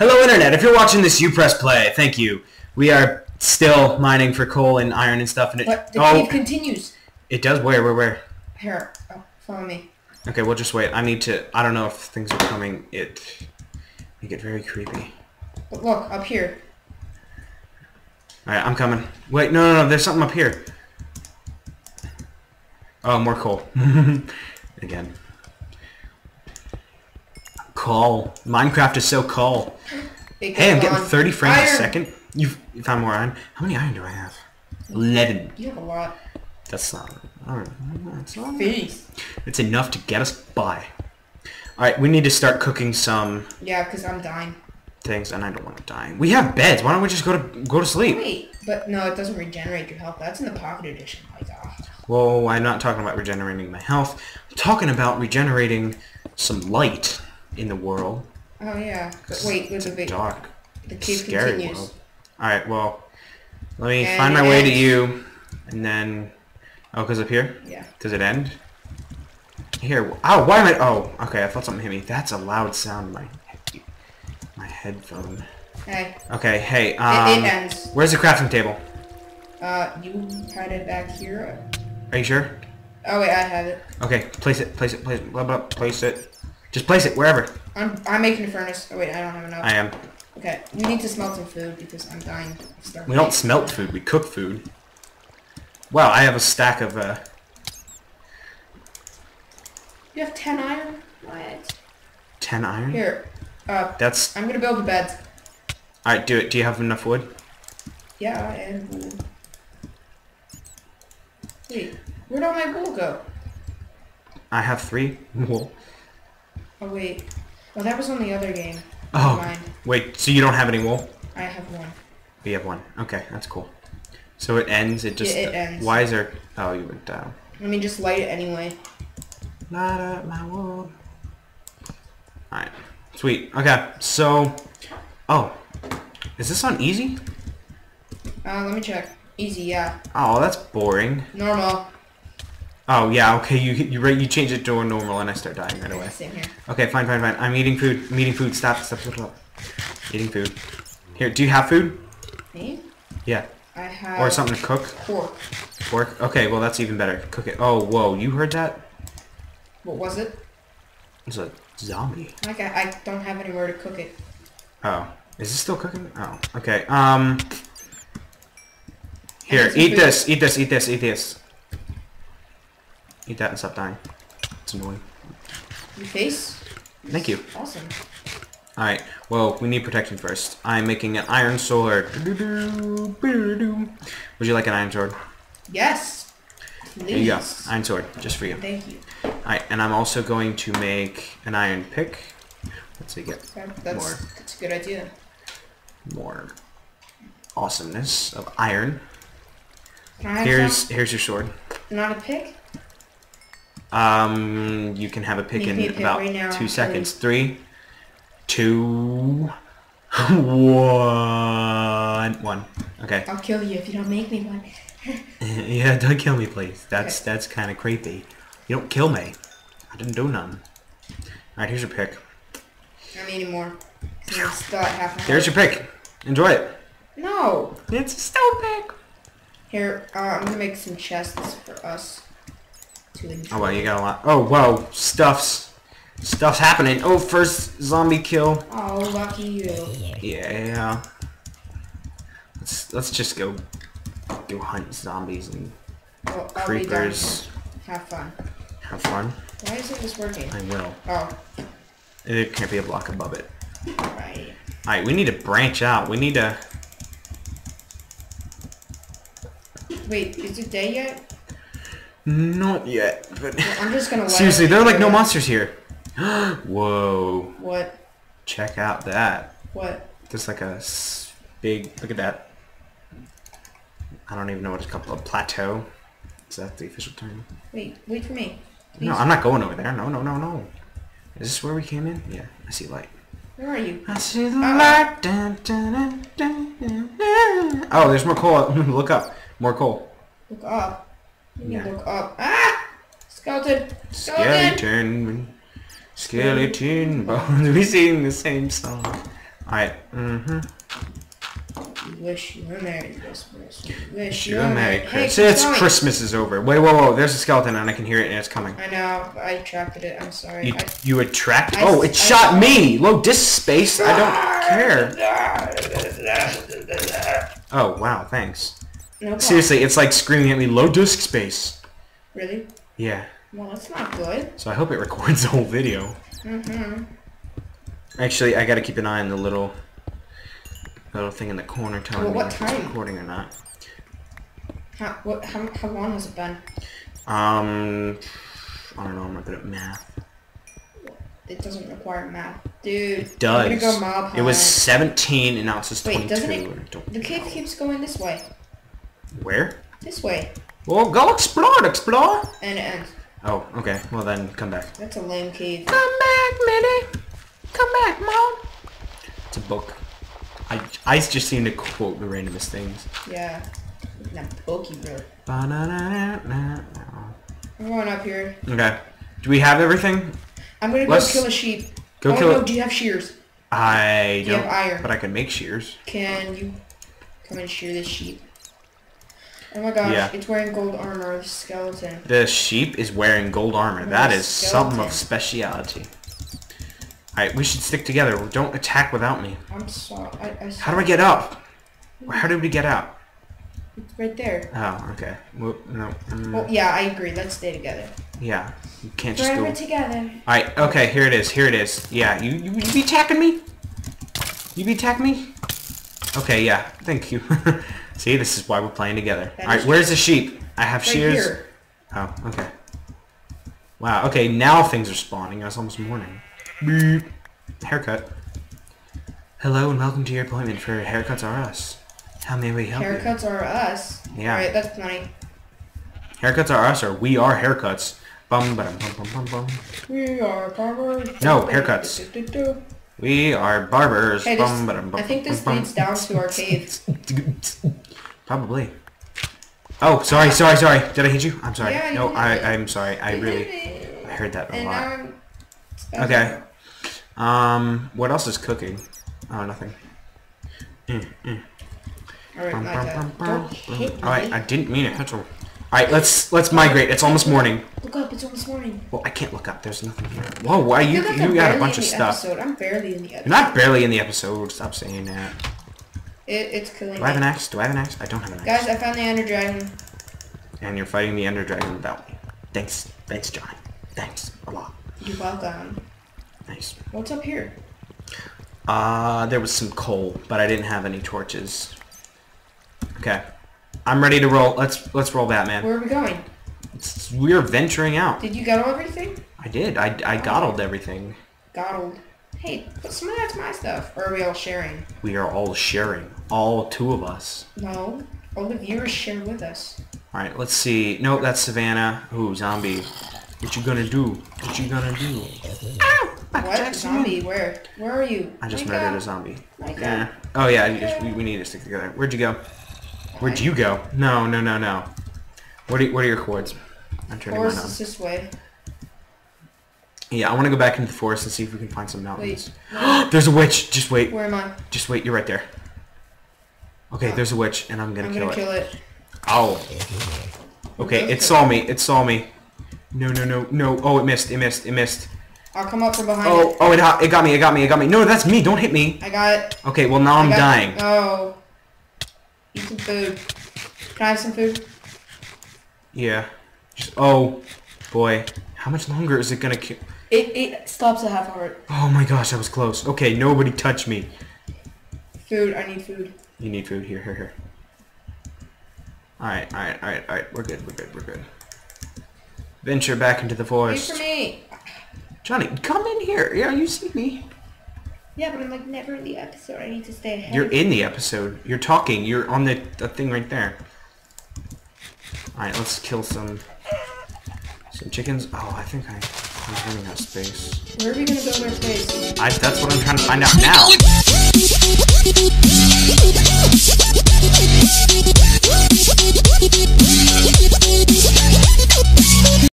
Hello, Internet. If you're watching this, you press play. Thank you. We are still mining for coal and iron and stuff. And it, But the oh, cave continues. it does. Where, where, where? Here, oh, follow me. Okay, we'll just wait. I need to. I don't know if things are coming. It make it very creepy. But look, up here. All right, I'm coming. Wait, no, no, no. There's something up here. Oh, more coal. Again. Coal. Minecraft is so cool. Hey, I'm getting on. 30 frames a second. You've you found more iron. How many iron do I have? 11. You have a lot. That's not. Alright. Face. It's enough to get us by. Alright, we need to start cooking some Yeah, because I'm dying. things, and I don't want to die. We have beds. Why don't we just go to go to sleep? Wait, but no, it doesn't regenerate your health. That's in the pocket edition. My God. Well, I'm not talking about regenerating my health. I'm talking about regenerating some light in the world. Oh yeah. But wait, wait, wait, wait. Dark. The cave scary continues. world. Alright, well, let me And find my it way to you, and then... Oh, because up here? Yeah. Does it end? Here. Oh, why am I... Oh, okay, I thought something hit me. That's a loud sound in my, my headphone. Hey, Okay, hey, it, um... it ends. Where's the crafting table? Uh, you had it back here. Are you sure? Oh wait, I have it. Okay, place it, place it, place it, blah, blah, place it. Just place it, wherever. I'm I'm making a furnace. Oh wait, I don't have enough. I am. Okay, we need to smelt some food because I'm dying. of starvation. We don't smelt food, we cook food. Wow, I have a stack of, uh... You have ten iron. What? 10 iron? Here. Uh, That's... I'm gonna build a bed. Alright, do it. Do you have enough wood? Yeah, I have wood. Wait, where'd all my wool go? I have three wool. Oh wait. Oh, that was on the other game. Oh, Never mind. wait, so you don't have any wool? I have one. We have one. Okay, that's cool. So it ends, it just... Yeah, it ends. Why is there... Oh, you went down. Let me just light it anyway. Light up my wool. Alright. Sweet. Okay, so... Oh. Is this on easy? Uh, let me check. Easy, yeah. Oh, that's boring. Normal. Oh, yeah, okay, you you you change it to a normal and I start dying right away. same here. Okay, fine, fine, fine. I'm eating food. I'm eating food. Stop, stop, stop, stop. Eating food. Here, do you have food? Me? Yeah. I have... Or something to cook? Pork. Pork? Okay, well that's even better. Cook it. Oh, whoa, you heard that? What was it? It's a zombie. Like, I, I don't have anywhere to cook it. Oh. Is this still cooking? Oh, okay. Um... Here, eat food. this, eat this, eat this, eat this. Eat that and stop dying. It's annoying. Your face? Thank you. Awesome. Alright, well, we need protection first. I'm making an iron sword. Would you like an iron sword? Yes. Please. Here you go. Iron sword, just for you. Thank you. Alright, and I'm also going to make an iron pick. Let's see, get That, that's, More. that's a good idea. more awesomeness of iron. Can I have Here's some? here's your sword. Not a pick? Um, you can have a pick Make in pick about right now, two please. seconds. Three, two, one, one. Okay. I'll kill you if you don't make me one. yeah, don't kill me, please. That's that's kind of creepy. You don't kill me. I didn't do none. All right, here's your pick. I'm eating more. So I'm still at half There's your pick. Enjoy it. No. It's a stone pick. Here, uh, I'm gonna make some chests for us to. Oh well, you got a lot. Oh whoa, stuff's stuff's happening. Oh, first zombie kill. Oh, lucky you. Yeah. Let's let's just go go hunt zombies and Well, I'll be done creepers. Have fun. Have fun. Why isn't this working? I will. Oh, There can't be a block above it. right. Alright, we need to branch out. We need to... Wait, is it day yet? Not yet, but... I'm just gonna Seriously, there are like no monsters here. Whoa. What? Check out that. What? There's like a big... Look at that. I don't even know what it's called. A plateau. Is that the official term? Wait, wait for me. Please. No, I'm not going over there. No, no, no, no. Is this where we came in? Yeah, I see light. Where are you? I see the Uh, light. Dun, dun, dun. Oh, there's more coal. Look up. More coal. Look up. You need Yeah. look up. Ah! Skeleton! Skeleton! Skeleton. Skeleton bones. We sing the same song. Alright, mm-hmm. Wish you were Merry Christmas. Wish You Sure, Merry Hey, Christmas. keep It's. Christmas is over. Wait, whoa, whoa, there's a skeleton and I can hear it and it's coming. I know, I attracted it. I'm sorry. You, I, you attract? I- Oh, it I shot me! Low disk space, I don't care. Oh, wow, thanks. No. Seriously, it's like screaming at me, low disk space. Really? Yeah. Well, that's not good. So I hope it records the whole video. Mm-hmm. Actually, I gotta keep an eye on the little little thing in the corner telling Well, me if it's recording or not. How, what, how, how long has it been? Um, I don't know. I'm not good at math. It doesn't require math. Dude, It does. I'm gonna go mob it was 17 and now it's Wait, 22. doesn't it- The cave keeps going this way. Where? This way. Well, go explore, explore. And it ends. Oh, okay. Well then, come back. That's a lame cave. Come back, Minnie. Come back, Mom. It's a book. I, I just seem to quote the randomest things. Yeah. That pokey bro. I'm going up here. Okay. Do we have everything? I'm gonna go Let's- kill a sheep. Go oh, kill no, do you have shears? I Do don't. have iron? But I can make shears. Can you come and shear this sheep? Oh my gosh, Yeah. it's wearing gold armor, the skeleton. The sheep is wearing gold armor. That is something of speciality. Alright, we should stick together. Don't attack without me. I'm sorry. I, I How do I get up? How did we get out? It's right there. Oh, okay. Well, no. mm, Well, yeah, I agree. Let's stay together. yeah. You can't just Forever go. together. Alright, okay, here it is. Here it is. Yeah, you, you, you be attacking me? You be attacking me? Okay, yeah. Thank you. See, this is why we're playing together. That Alright, where's the sheep? I have Right shears. here. Oh, okay. Wow, okay, now things are spawning. It's almost morning. Beep. Haircut. Hello and welcome to your appointment for Haircuts Are Us. How may we help you? Haircuts are us. Yeah. Alright, that's funny. Haircuts Are Us or We Are Haircuts. Bum, ba-dum, bum, bum, bum, bum. We are barbers. No, haircuts. We are barbers. Hey, this, Bum, ba-dum, bum, I think this leads down to our cave. Probably. Oh, sorry, sorry, sorry. Did I hit you? I'm sorry. Yeah, no. I, I'm sorry. I really, I heard that a And lot. Okay. Um, what else is cooking? Oh, nothing. Mm, mm. Alright, Bum, my bum, bum, bum, Don't hit me. Alright, I didn't mean it. That's all. Alright, let's let's migrate. It's almost morning. Look up, it's almost morning. Well, I can't look up. There's nothing here. Whoa, why you like you got a bunch in of stuff. Episode. I'm barely in the episode. You're not barely in the episode. Stop saying that. It, it's killing Do I have an axe? Do I have an axe? I don't have an axe. Guys, I found the Ender Dragon. And you're fighting the Ender Dragon without me. Thanks. Thanks, Jonny. Thanks a lot. You're welcome. Nice. What's up here? Uh, there was some coal, but I didn't have any torches. Okay. I'm ready to roll. Let's let's roll Batman. Where are we going? It's- we're venturing out. Did you get everything? I did. I, I oh. gottled everything. Goddled. Hey, put some of that to my stuff. Or are we all sharing? We are all sharing. All two of us. No. All the viewers share with us. Alright, let's see. Nope, that's Savannah. Ooh, zombie. What you gonna do? What you gonna do? Ow! What? Jackson. Zombie? Where? Where are you? I just Micah? murdered a zombie. Yeah. Oh yeah, we, we need to stick together. Where'd you go? Where'd you go? No, no, no, no. What are, what are your coords? I'm turning mine Forest on. is this way. Yeah, I want to go back into the forest and see if we can find some mountains. Wait. there's a witch. Just wait. Where am I? Just wait. You're right there. Okay, oh. there's a witch, and I'm gonna I'm kill gonna it. kill it. Ow. Okay, it saw me. It saw me. No, no, no, no. Oh, it missed. It missed. It missed. I'll come up from behind Oh, it. oh, it, it got me. It got me. It got me. No, that's me. Don't hit me. I got it. Okay, well now I I'm got- dying. Oh. Eat some food. Can I have some food? Yeah. Just, oh, boy. How much longer is it gonna kill? It, it stops at half heart. Oh my gosh, that was close. Okay, nobody touch me. Food. I need food. You need food. Here, here, here. Alright, alright, alright, alright. We're good, we're good, we're good. Venture back into the forest. Wait for me. Jonny, come in here. Yeah, you see me. Yeah, but I'm like never in the episode. I need to stay ahead. You're in the episode. You're talking. You're on the, the thing right there. Alright, let's kill some some chickens. Oh, I think I, I'm running out of space. Where are we gonna build our space? I, that's what I'm trying to find out now.